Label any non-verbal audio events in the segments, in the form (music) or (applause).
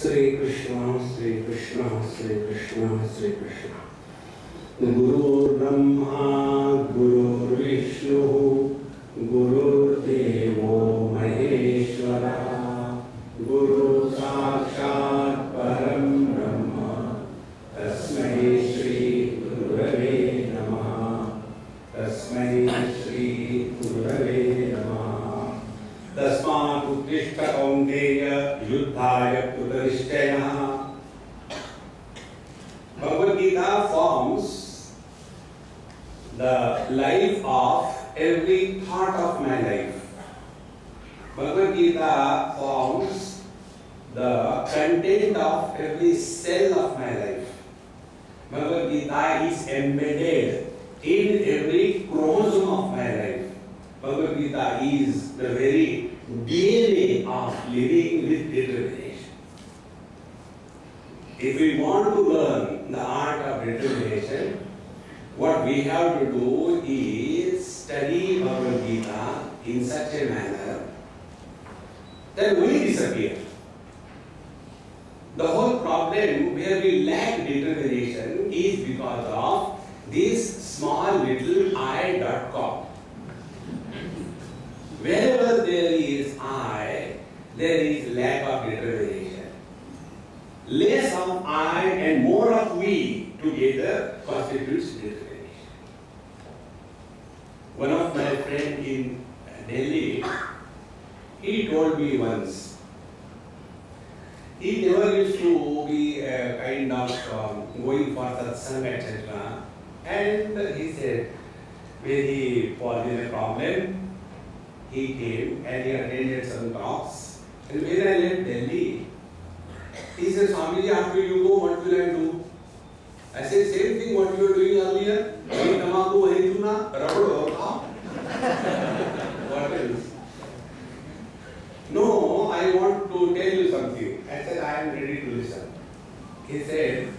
Sri Krishna, Sri Krishna, Sri Krishna, Sri Krishna. Guru Brahma, Guru Vishnu, Guru Devo embedded in every chromosome of my life. Bhagavad Gita is the very DNA of living with determination. If we want to learn the art of determination, what we have to do is study Bhagavad Gita in such a manner that we disappear. The whole problem where we lack determination is because of this small little I.com. Wherever there is I, there is lack of determination. Less of I and more of we together constitutes determination. One of my friend in Delhi, he told me once, he never used to be kind of um, going for satsang, etc. And he said, when he was in a problem, he came and he attended some talks. And when I left Delhi, he said, Swamiji, after you go, what will I do? I said, same thing what you were doing earlier. Wahi tamaku, wahi tuna, rubber or What else? No, I want to tell you something. I said, I am ready to listen. He said,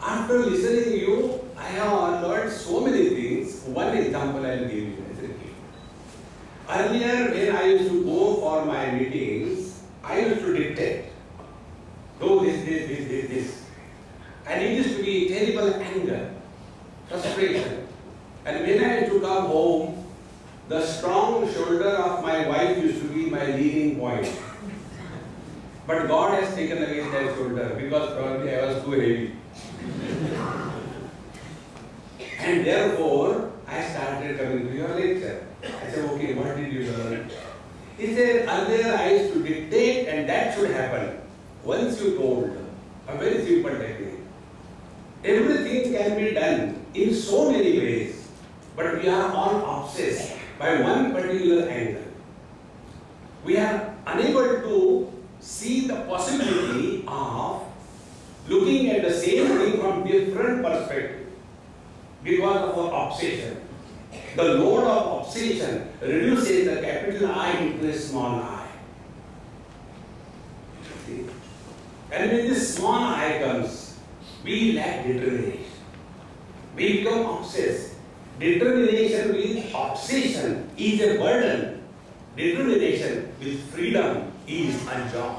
after listening you, I have learned so many things. One example I will give you. Earlier, when I used to go for my meetings, I used to dictate. Do this, this, this, this, this. And it used to be terrible anger, frustration. And when I used to come home, the strong shoulder of my wife used to be my leading point. But God has taken away that shoulder because probably I was too heavy. And therefore, I started coming to your lecture. I said, okay, what did you learn? He said, earlier I used to dictate and that should happen. Once you told, a very simple technique. Everything can be done in so many ways, but we are all obsessed by one particular angle. We are unable to see the possibility of looking at the same thing from different perspective because of our obsession. The load of obsession reduces the capital I into a small i. And when this small I comes, we lack determination. We become obsessed. Determination with obsession is a burden. Determination with freedom is a joy.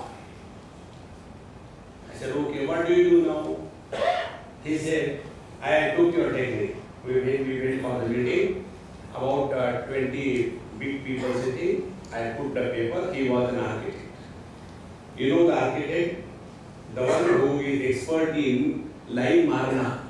I said, okay, what do you do now? He said, I took your technique. We went, we went for the meeting, about uh, 20 big people sitting. I put the paper, he was an architect. You know the architect? The one who is expert in line marna.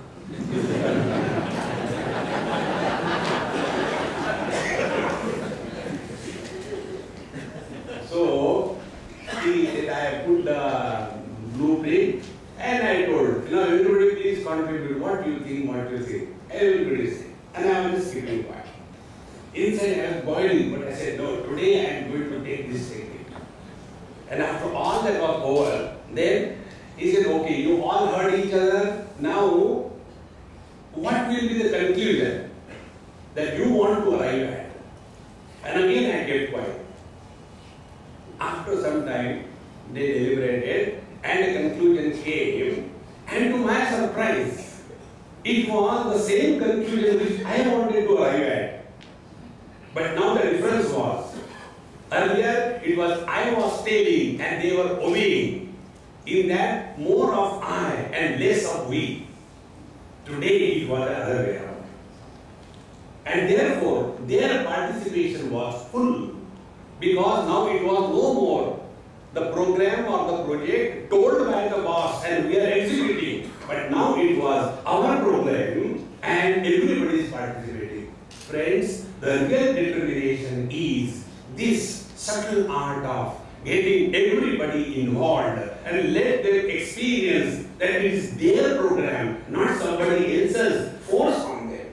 Art of getting everybody involved and let them experience that it is their program, not somebody else's force on them.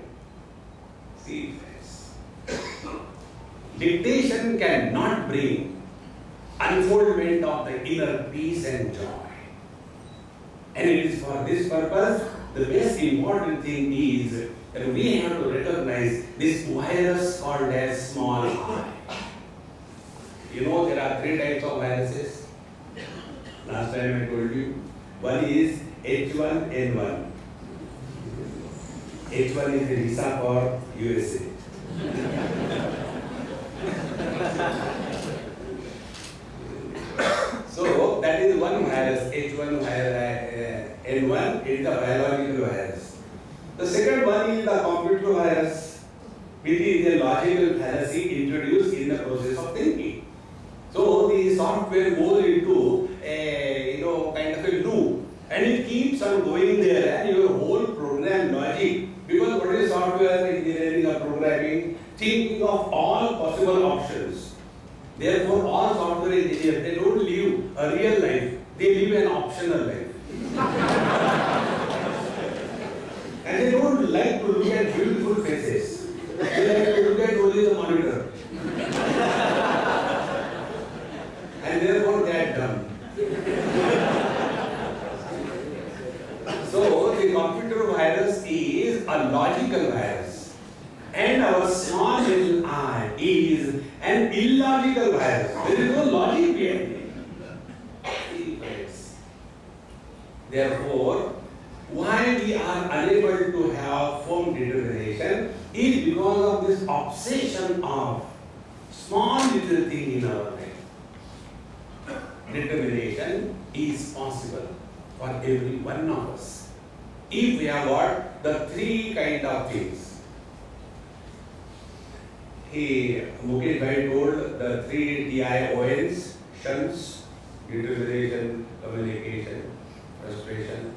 See, friends. Dictation cannot bring unfoldment of the inner peace and joy. And it is for this purpose, the best important thing is that we have to recognize this virus called as small. You know there are three types of viruses. Last time I told you. One is H1N1. H1 is the visa for USA. so that is one virus, H1 virus, uh, N1 is a biological virus. The second one is the computer virus, which is a logical fallacy introduced in the process of thinking. So the software goes into a you know kind of a loop and it keeps on going there and your whole program logic because what is software engineering or programming thinking of all possible options. Therefore all software engineers they don't live a real life, they live an optional life. (laughs) and they don't like to look at beautiful faces. They like to look at only the monitor. and therefore they are dumb. so the computer virus is a logical virus. And our small little i is an illogical virus. There is no logic behind it. Therefore, why we are unable to have firm determination is because of this obsession of small little thing in our life. Determination is possible for every one of us. If we have got the three kind of things. He, Mukesh Bhai told the three DIONs, shunts, determination, communication, frustration.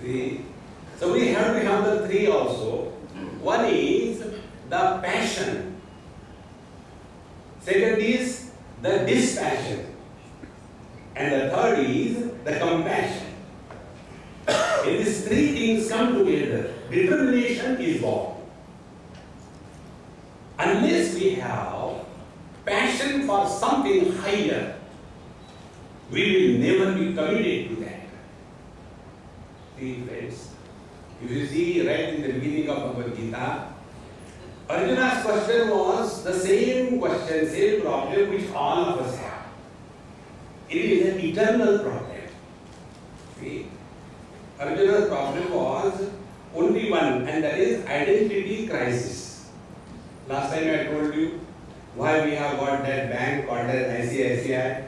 See? So we have to have the three also. One is the passion. Second is the dispassion. And the third is the compassion. When these three things come together, determination is born. Unless we have passion for something higher, we will never be committed to that. See, friends, if you see right in the beginning of Bhagavad Gita, Arjuna's question was the same question, same problem which all of us have. It is an eternal problem. See, Arjuna's problem was only one, and that is identity crisis. Last time I told you why we have got that bank called as ICICI.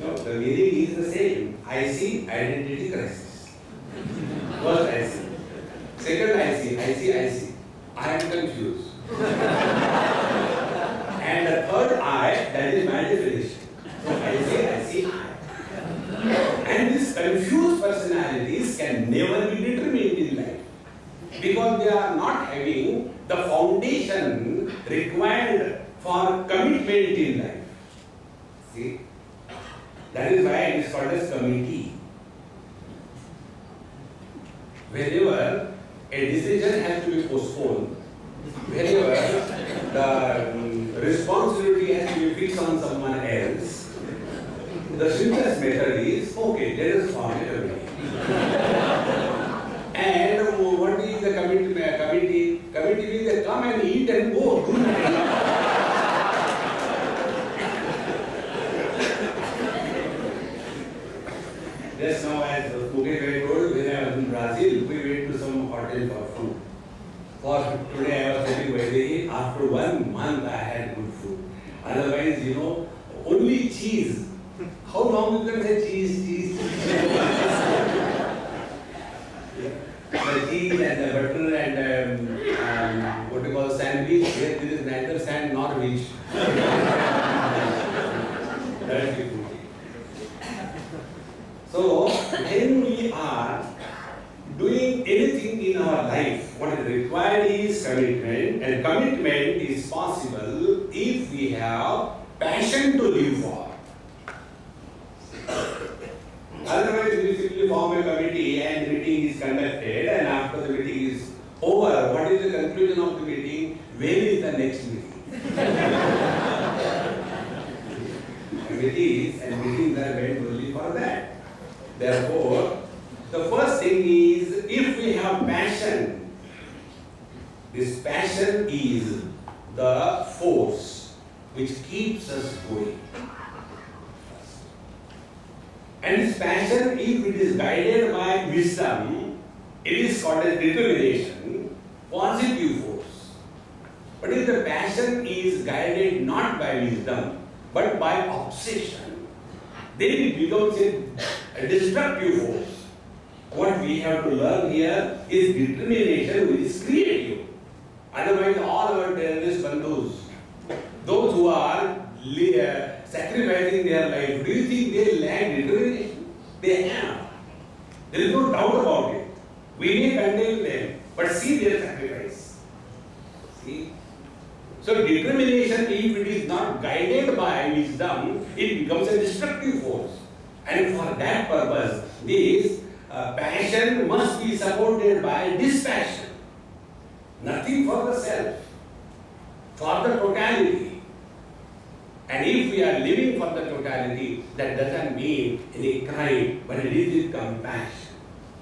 No, the meaning is the same. IC, identity crisis. First IC. Second IC, IC, IC. I am confused. and the third I, that is my definition. So IC, IC, confused personalities can never be determined in life because they are not having the foundation required for commitment in life. See? That is why it is called as committee. Whenever a decision has to be postponed, whenever the um, responsibility has to be fixed on someone else, the simplest method is, okay, let us form a committee. and uh, what is the committee? Committee, committee means they come and eat and go. Do nothing. Just now, as Mukesh Bhai told, when I was in Brazil, we went to some hotel for food. For Today I was telling Vaidhi, after one month I had good food. Otherwise, you know, only cheese. How long you can say cheese, cheese, cheese? the cheese and the butter and um, um, what you call sandwich, here there is neither sand nor fish. That's the food. So, when we are doing anything in our life, what is required is commitment, and commitment is possible if we have passion to live for. Otherwise, we simply form a committee and meeting is conducted, and after the meeting is over, what is the conclusion of the meeting? When is the next meeting? Committees and meetings are meant only for that. Therefore, the first thing is if we have passion, this passion is the force which keeps us going. And this passion, if it is guided by wisdom, it is called as determination, positive force. But if the passion is guided not by wisdom, but by obsession, then it becomes a, a destructive force. What we have to learn here is determination which is creative. Otherwise, all our terrorist bandhus, those who are uh, sacrificing their life, do you think they lack determination? They have. There is no doubt about it. We may condemn them, but see their sacrifice. See? So determination, if it is not guided by wisdom, it becomes a destructive force. And for that purpose, this uh, passion must be supported by dispassion. Nothing for the self, for the totality. And if we are living for the totality, that doesn't mean any crime, but it is with compassion.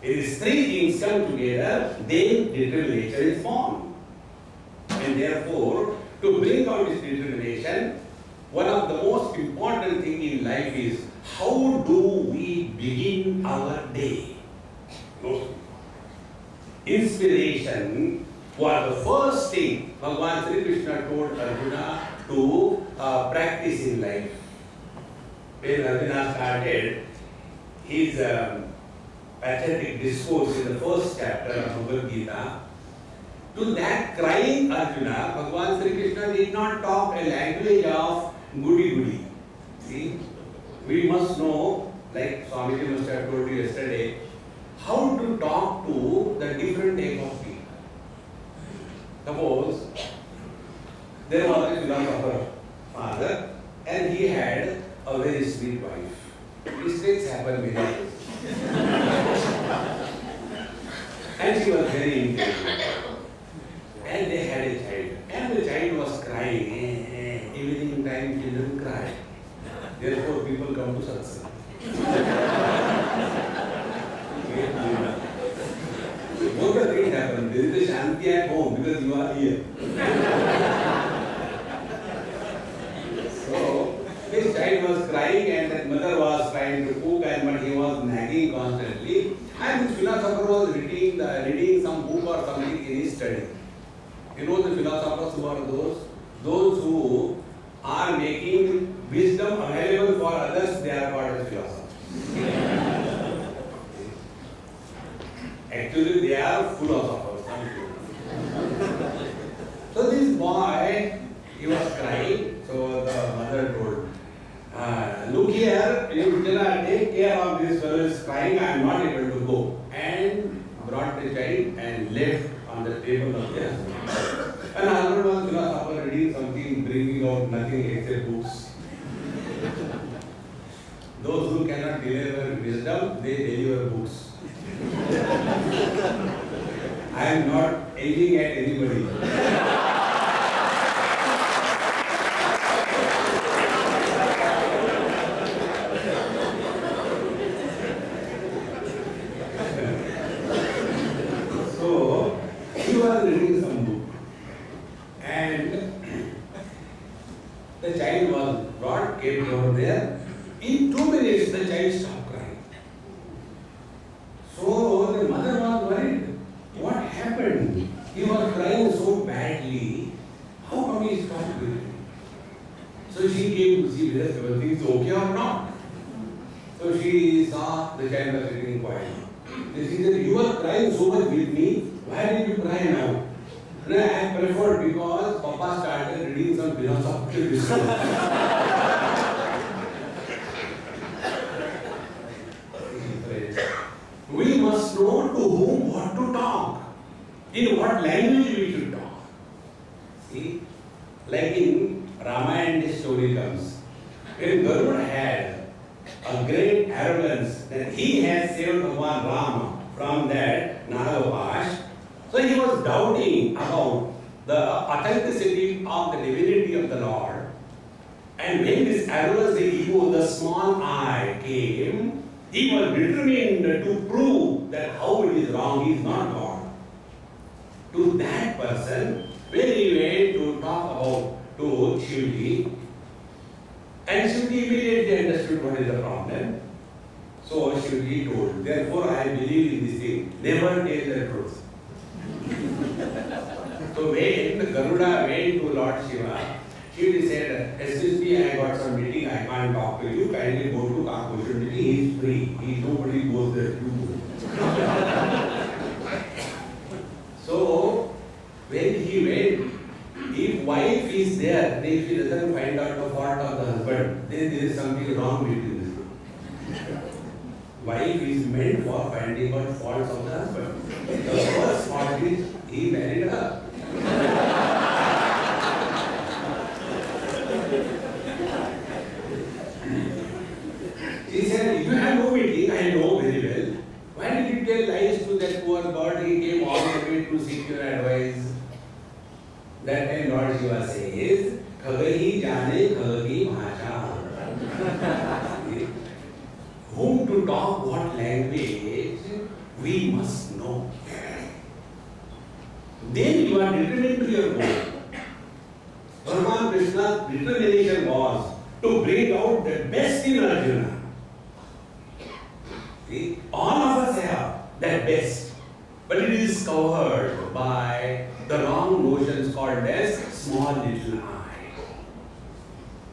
It is three things come together, then determination is formed. And therefore, to bring out this determination, one of the most important thing in life is how do we begin our day? Inspiration was the first thing Bhagavan Sri Krishna told Arjuna to uh, practice in life. When Arjuna started his um, pathetic discourse in the first chapter of Bhagavad Gita, to that crying Arjuna, Bhagavan Sri Krishna did not talk a language of goody goody. See, we must know, like Swamiji must have told you yesterday, how to talk to the different type of people. Suppose there was a philosopher father and he had a very sweet wife. Mistakes happen many times. and she was very intelligent. And they had a child. And the child was crying. Therefore people come to satsang. Both the things happen. There is a shanti at home because you are here. so this child was crying and that mother was trying to cook and but he was nagging constantly. And this philosopher was reading, the, reading some book or something in his study. You know the philosophers who are those? Those who are making wisdom available for others, they are called as philosophers. Actually, they are philosophers. so this boy, he was crying. So the mother told, uh, look here, you tell her, take care of this fellow is crying, I am not able to go. And brought the child and left on the table of the husband. And husband was philosopher reading something, bringing out nothing except books. Those who cannot deliver wisdom, they deliver books. I am not aiming at anybody. so, he was reading some book. And the child was brought, kept over there. In two minutes, the child stopped crying. So the mother was worried. What happened? He was crying so bad. he stopped breathing. So she everything is okay or not. So she saw the child was sitting quiet. She said, You are crying so much with me. Why did you cry now? No, I preferred because Papa started reading some philosophical discourse. we must know to whom what to talk, in what language you, kindly go to Kakushan meeting, he is free, he nobody goes there, you go. (laughs) so when he went, if wife is there, if she doesn't find out the fault of the husband, then there is something wrong between this two. Wife is meant for finding out faults of the husband. The first fault is he married her. She said, you have no meeting, I know very well. Why did you tell lies to that poor bird? He came all the way to seek your advice. That time Lord Shiva says, Khagahi jane khagagi bhasha. Whom to talk what language, we must know. Then you are determined to your goal. Bhagavan Krishna's determination was to bring out the best in Arjuna. See, all of us have that best, but it is covered by the wrong notions called as small little I.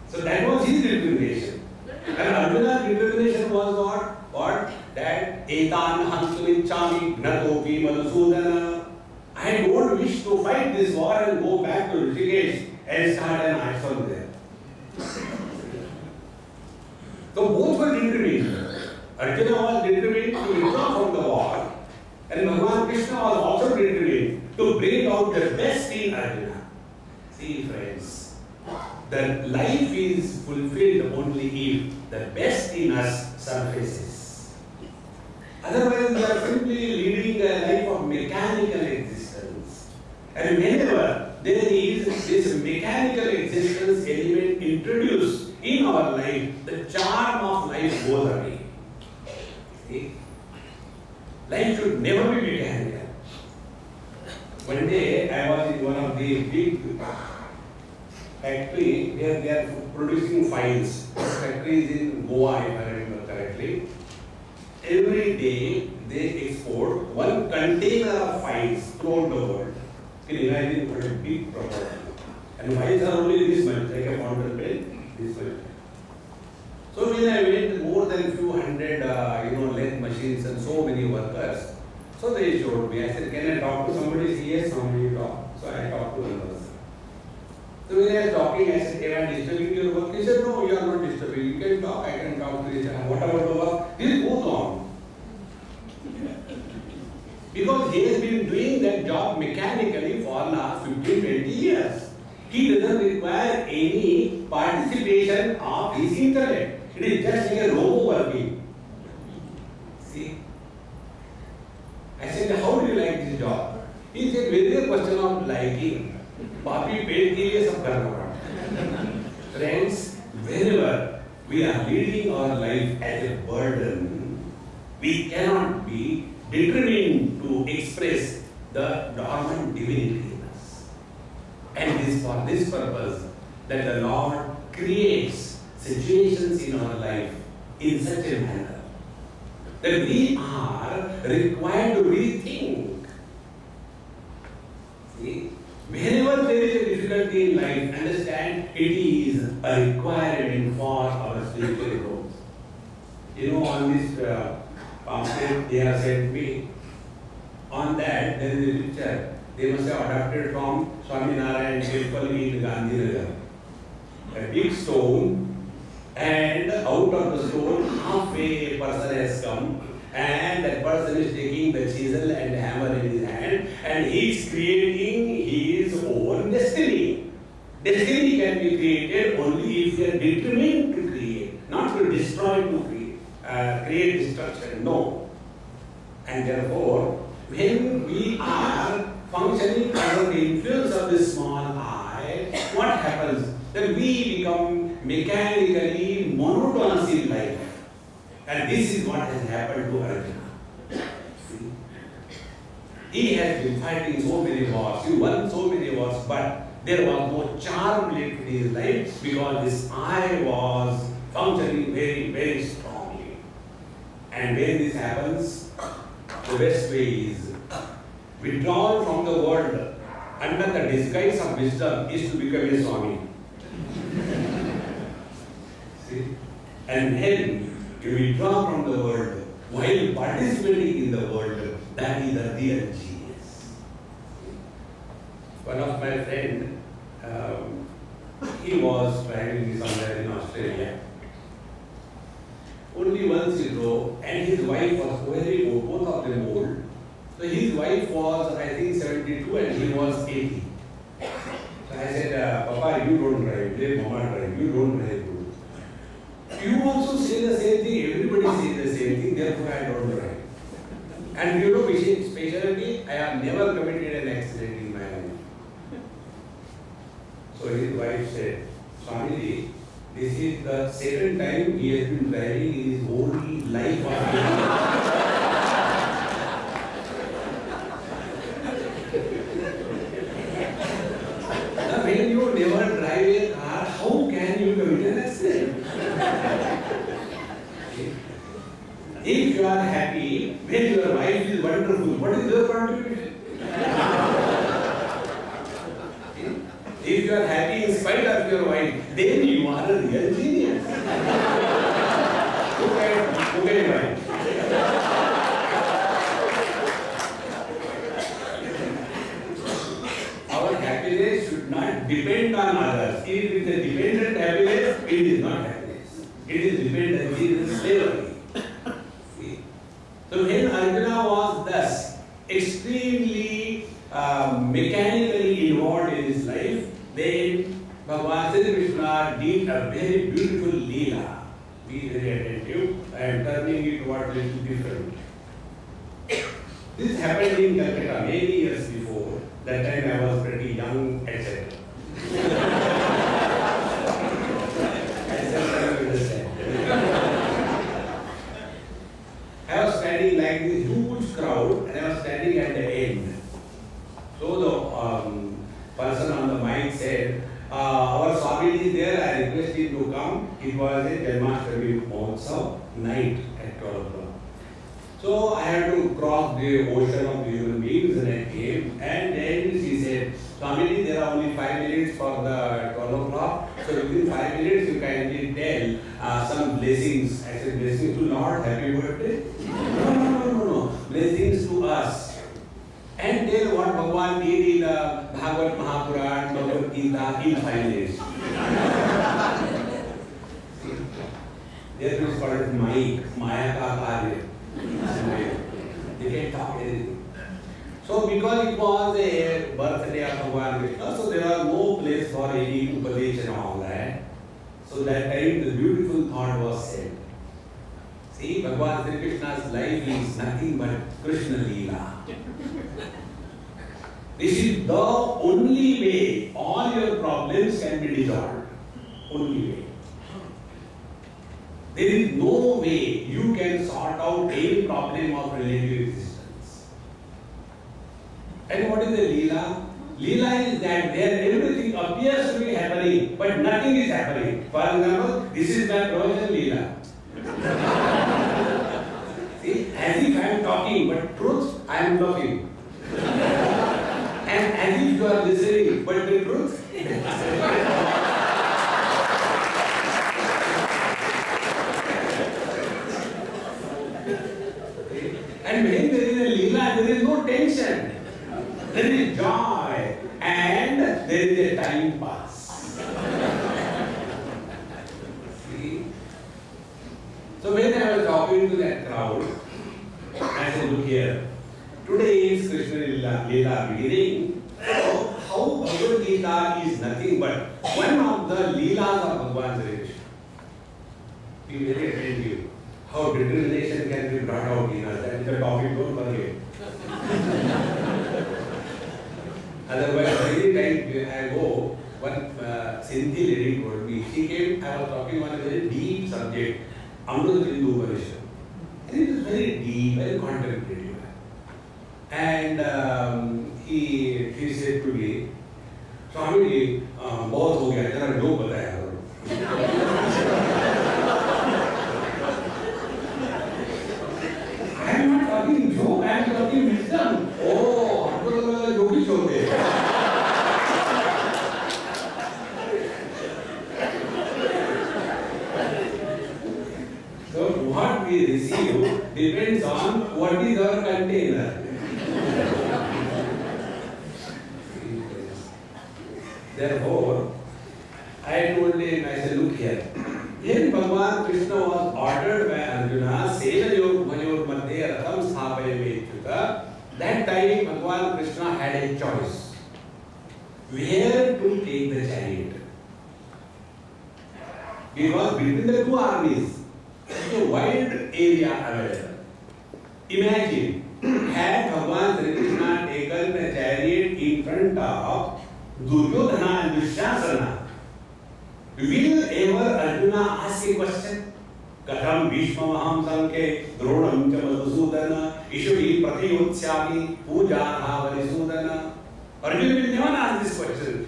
So that was his determination. And Arjuna's determination was what? What? That etan hansumichami gnatopi madhusudana. I don't wish to fight this war and go back to Rishikesh and start an ashram there. So both were determined. Arjuna was determined to withdraw from the war, and Bhagavan Krishna was also determined to bring out the best in Arjuna. See, friends, that life is fulfilled only if the best in us surfaces. Otherwise, we are simply leading a life of mechanical. And whenever there is this mechanical existence element introduced in our life, the charm of life goes away. See? Life should never be mechanical. One day I was in one of the big factory where they are producing files. This factory is in Goa, if I remember correctly. Every day they export one container of files throughout the world. Can imagine what a big proportion. And files are only this much, like a fountain pen, this much. So when I went more than few hundred, uh, you know, lathe machines and so many workers, so they showed me. I said, can I talk to somebody? Said, yes, somebody talk. So I talked to one. So when I was talking, I said, I disturbing your work? He said, Destiny can be created only if we are determined to create, not to destroy to create, uh, create destruction. No. And therefore, when we are functioning under the influence of this small I, what happens? Then we become mechanically monotonous in life. And this is what has happened to Arjuna. He has been fighting so many wars, he won so many wars, but there was no charm left his life because this I was functioning very, very strongly. And when this happens, the best way is withdrawal from the world under the disguise of wisdom is to become a Swami. (laughs) See? And then you withdraw from the world while participating in the world, that is the real genius. One of my friend, um, he was traveling somewhere in Australia. Only once he drove, and his wife was very old, both of them old. So his wife was, I think, 72 and he was 80. So I said, uh, Papa, you don't drive, let Mama drive, you don't drive. You also say the same thing, everybody says the same thing, therefore I don't drive. And you know, specially, I have never committed said, Swamiji, this is the second time he has been driving in his whole life This happened in Calcutta many years before. That time I was pretty young, etc. Etc. you understand. I was standing like this huge crowd and I was standing at the end. So the um, person on the mic said, uh, our Swami is there, I request him to come. It was a Janmashtami Mahotsav night at 12 o'clock. So I had to cross the ocean of human beings and I came and then she said, Swamiji, there are only five minutes for the 12 o'clock. So within five minutes you kindly tell uh, some blessings. I said, blessings to Lord, happy birthday. No, no, no, no, no. Blessings to us. And tell what Bhagavan did in the Bhagavat Mahapuran, Bhagavad Gita in five minutes. There is called mic, Maya ka karya. They can talk anything. So because it was a birthday of Bhagavan Krishna, so there was no place for any Upadesh and all that. So that time the beautiful thought was said. See, Bhagavan Sri Krishna's life is nothing but Krishna Leela. This is the only way all your problems can be dissolved. Only way. There is no way you can sort out any problem of relative existence. And what is the Leela? Leela is that there everything appears to be happening, but nothing is happening. For example, this is my provision Leela. (laughs) See, as if I am talking, but truth, I am talking. Talking about a very deep subject, Amrita Hindu Upanishad. And it is very deep, very contemplative. And um, he, he said to me, ji uh, बहुत हो गया there are बताया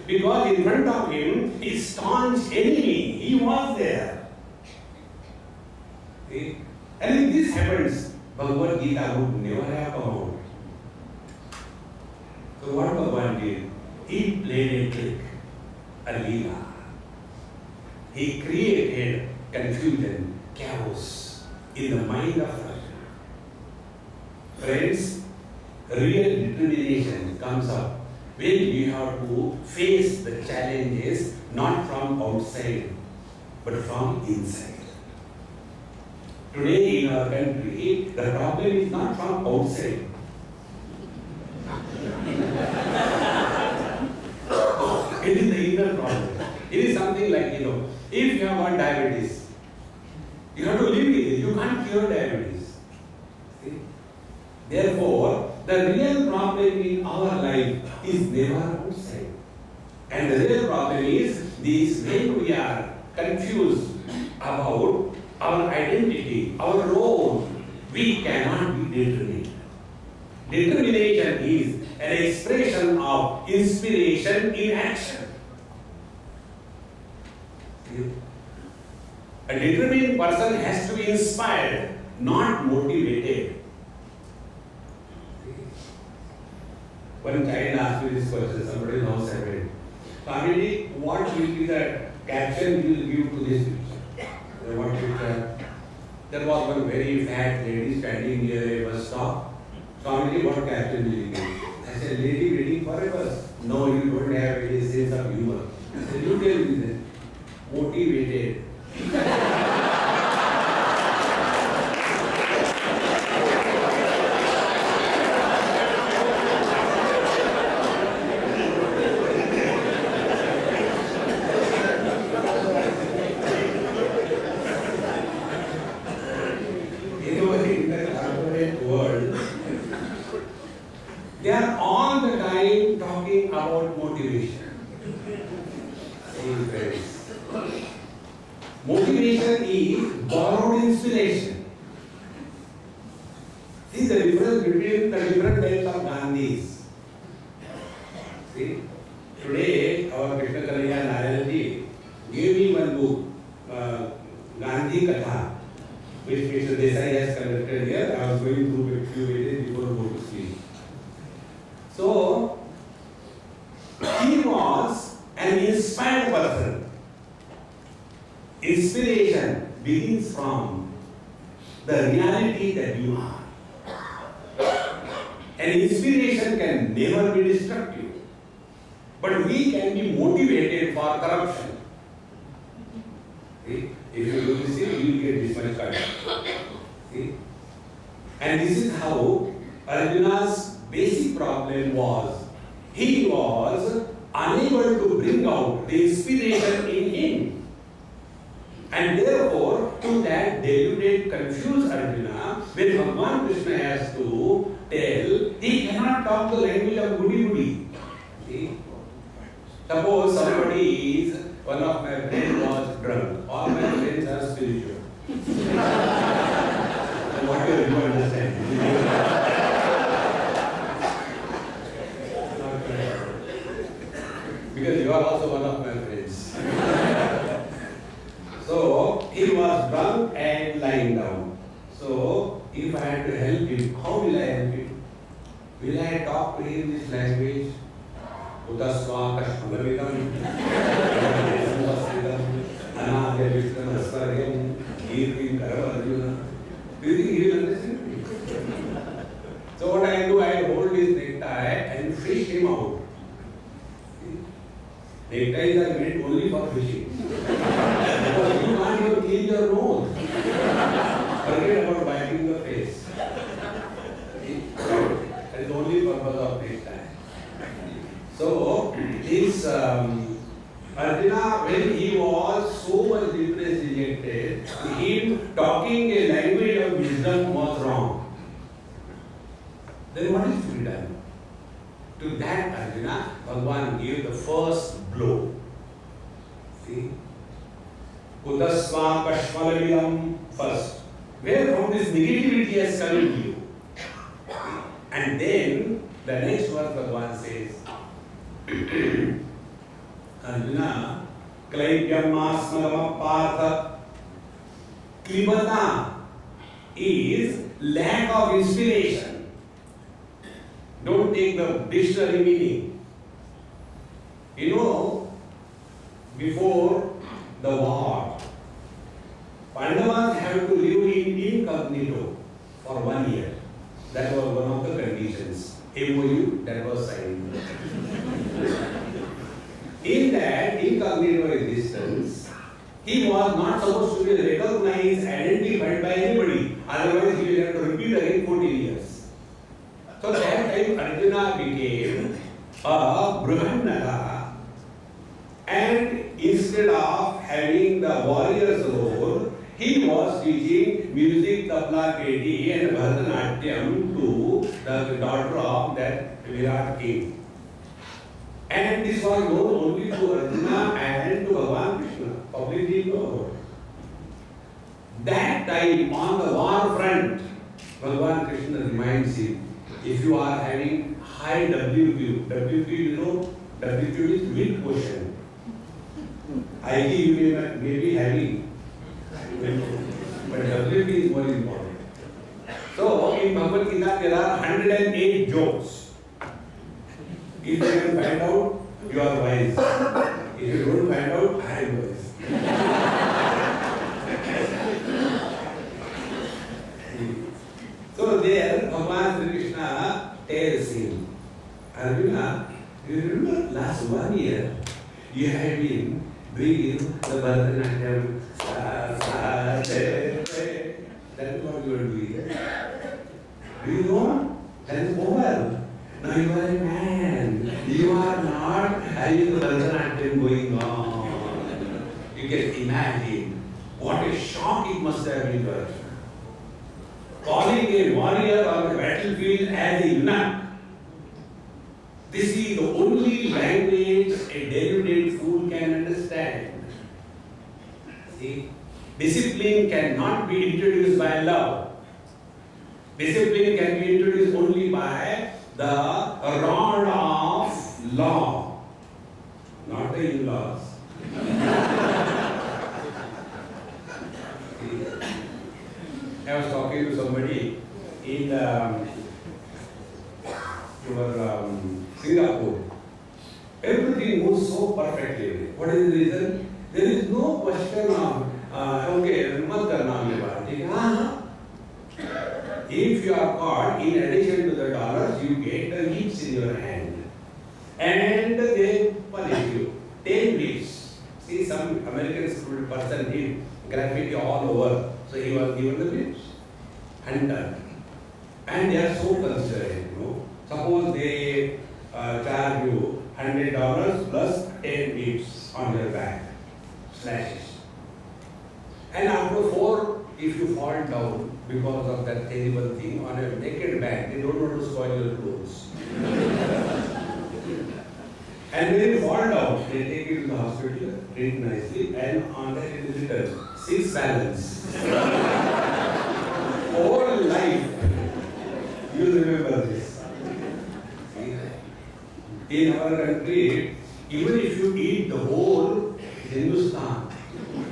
because in front of him is staunch enemy. He was there. See? And if this happens, Bhagavad Gita would never have come. So what Bhagavan did? He played a trick, a leela. He created confusion, chaos in the mind of Arjuna. Friends, real determination comes up we have to face the challenges not from outside but from inside. Today in our country, the problem is not from outside. (laughs) it is the inner problem. It is something like, you know, if you have got diabetes, you have to live with it. You can't cure diabetes. See? Therefore, the real problem in our life is never outside. And the real problem is this when we are confused about our identity, our role, we cannot be determined. Determination is an expression of inspiration in action. A determined person has to be inspired, not motivated. One child asked me this question, somebody knows it. Swamiji, what will be the caption you will give to this picture? What picture? There was one very fat lady standing near a bus stop. Swamiji, what caption will you give? I said, lady waiting for a bus. No, you don't have any sense of humor. I said, you tell me then. Motivated. (laughs) You know, in the corporate world, they are all the time talking about motivation. See, friends. Motivation is borrowed inspiration. See the difference between the different types of Gandhis. See, today our Krishna Kalaya Narayanji gave me one book, uh, Gandhi Katha, which Mr. Desai has conducted here. I was going through a few pages before going to sleep. So, he was an inspired person. Inspiration begins from the reality that you are. And inspiration can never be destructive. but we can be motivated for corruption. See? If you do this you will get this much. See? And this is how Arjuna's basic problem was. He was unable to bring out the inspiration in him. And therefore, to that deluded, confused Arjuna, when Bhagavan Krishna has to tell, he cannot talk the language of goody goody. Suppose somebody is, one of my friends was drunk, all my friends are spiritual. (laughs) what do you తస్వాకష్ణుగర్వితం అనాగరిష్టం స్వర్గం కీర్తి MOU that was signed. in that incognito existence, he was not supposed to be recognized, identified by anybody. Otherwise, he will have to repeat again 14 years. So that time Arjuna became a Brahmanaga and instead of having the warrior's role, he was teaching music, tabla, kedi and Bharatanatyam to the daughter of that Virat king. And this was known only to Arjuna and to Bhagavan Krishna. Public didn't know. That time on the war front, Bhagavan Krishna reminds him, if you are having high WQ, WQ you know, WQ is weak quotient. IG you may, may be having, but WQ is more important. So in Bhagavad Gita there are 108 jokes. If you can find out, you are wise. If you don't find out, I am wise. so there, Bhagavan Sri Krishna tells him, Arjuna, you remember last one year, you have been doing the Bharatanatyam. That is what you are doing. Do you know? That is over. Now you are a man. You are not having Bharatanatyam going on. You can imagine what a shock it must have been to Calling a warrior on the battlefield as a eunuch. This is the only language a deluded fool can understand. See? Discipline cannot be introduced by love. Discipline can be introduced only by the rod of law, not the in-laws. I was talking to somebody in um, your um, Singapore. Everything moves so perfectly. What is the reason? There is no question of उनके मत करना हमें बात ठीक है हाँ हाँ if you are caught in addition to the dollars you get the leaves in your hand and they punish you 10 leaves see some american student person did graffiti all over so he was given the leaves hunter and they are so considerate you know suppose they uh, charge you 100 dollars plus 10 fall down because of that terrible thing on your naked back, they don't want to spoil your clothes. (laughs) and when you fall down, they take you to the hospital, treat nicely, and on that it is written, six balance. (laughs) Whole life, you remember this. In our country, even if you eat the whole Hindustan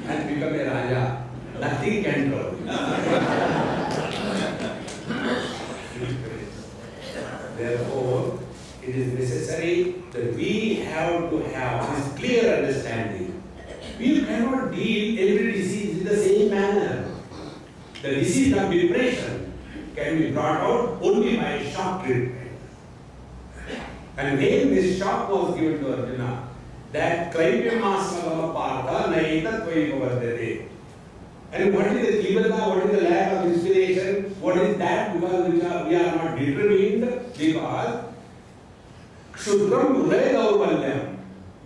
and become a Raja, nothing can trouble. Therefore, it is necessary that we have to have this clear understanding. We cannot deal every disease in the same manner. The disease of depression can be brought out only by shock treatment. And when this shock was given to Arjuna, that Klaivyamasamala Partha Naita Tvaivavadate. And what is the Kibata, what is the lack of inspiration, what is that because we are, we are not determined because Shudram Hridayavalyam.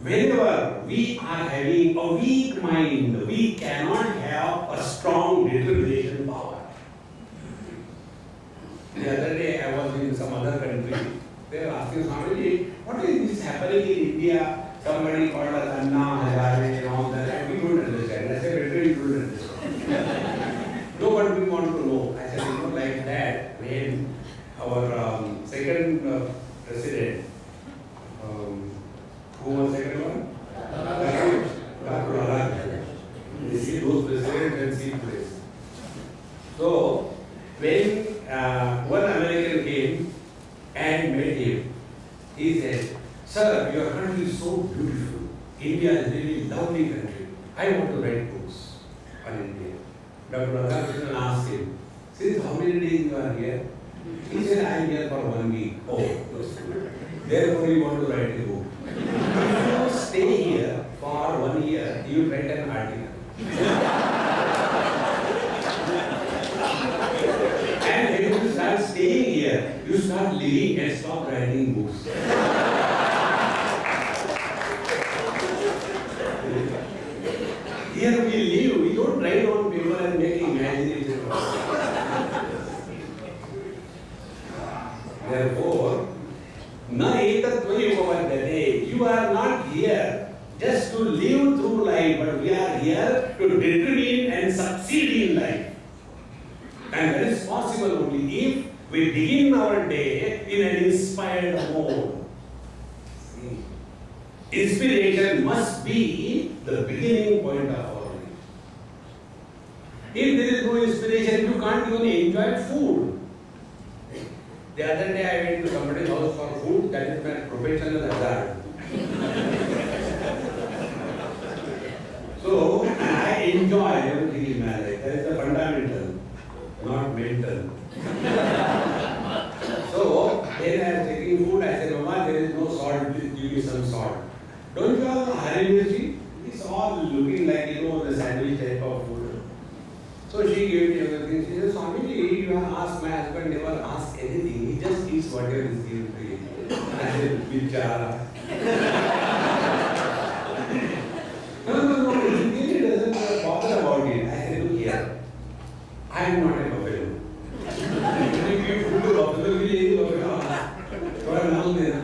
Whenever we are having a weak mind, we cannot have a strong determination power. The other day I was in some other country. They were asking Swamiji, what is this happening in India? Somebody called us Anna Hazare and all that. And we don't understand. I said, better you don't understand. No, but we want to know. I said, you know, like that, when our um, second uh, president, Therefore, na etatvayu you are not here just to live through life, but we are here to determine and succeed in life. And that is possible only if we begin our day in an inspired mode. Inspiration must be the beginning point of our life. If there is no inspiration, you can't even enjoy food. The other day I went to somebody's house for food, that is my professional hazard. so I enjoy everything in my life. That is the fundamental, not mental. so when I was taking food, I said, Mama, there is no salt, please give me some salt. Don't you have Hari Mirchi? It's all looking like, you know, the sandwich type of food. So she gave me everything. She said, Swamiji, you have asked my husband, never ask anything. He just eats whatever is given to him. I said, Bichara. no, no, no, he really doesn't bother about it. I said, look here, I am not a buffalo. you give food to buffalo, you eat buffalo. थोड़ा नाम देना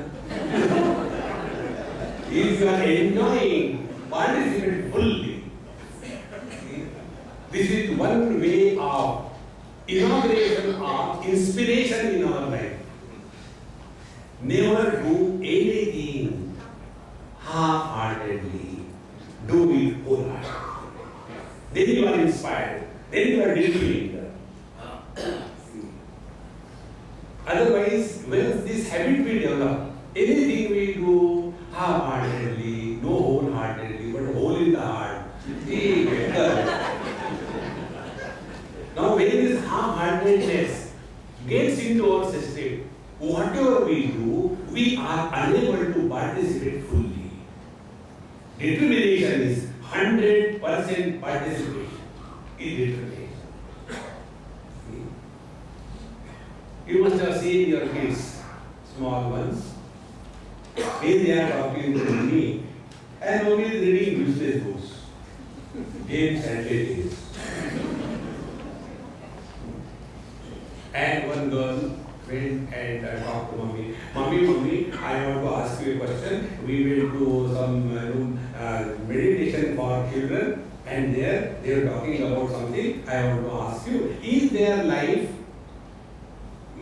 if you are enjoying, participate fully. This is one way of inauguration of inspiration in our life. Never do anything half-heartedly.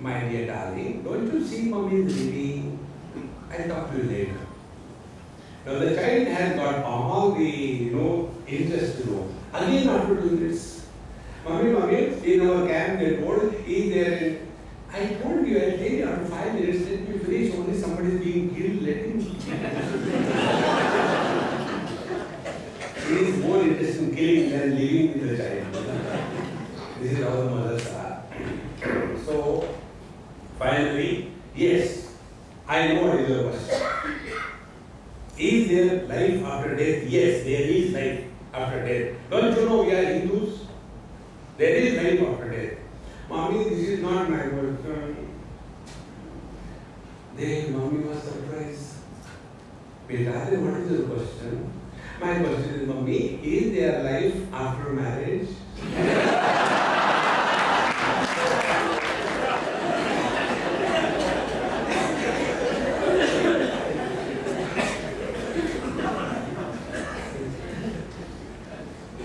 My dear darling? Don't you see mommy is reading? I'll talk to you later. Now the child has got all the you know interest to know. Again, after doing this, mommy, mommy, in our camp they told, is there? I told you, I'll tell you after five minutes, let me finish. Only somebody is being killed. Let him. (laughs) he is more interested in killing than living with the child. this is how the mothers finally, yes, I know is your question. Is there life after death? Yes, there is life after death. Don't you know we are Hindus? There is life after death. Mommy, this is not my question. Then mommy was surprised. Beta, what is your question? My question is, mommy, is there life after marriage? (laughs)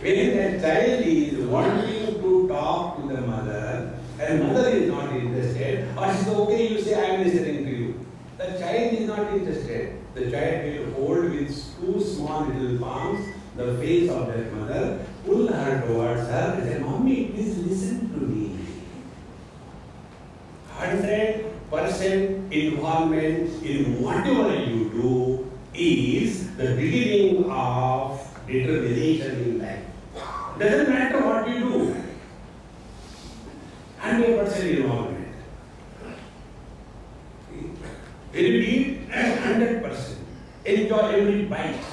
when that child is wanting to talk to the mother and mother is not interested, or she says, okay, you say, I am listening to you. The child is not interested. Hold with two small little palms the face of their mother, pull her towards her and say, Mommy, please listen to me. 100% involvement in whatever you do is the beginning of determination in life. Doesn't matter what you do. 100% involvement. Repeat 100%. Enjoy every bite.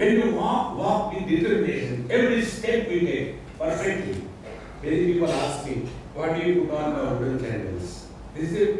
When you walk, walk with determination. Every step you take perfectly. Many people ask me, what do you put on the wooden candles? This is a,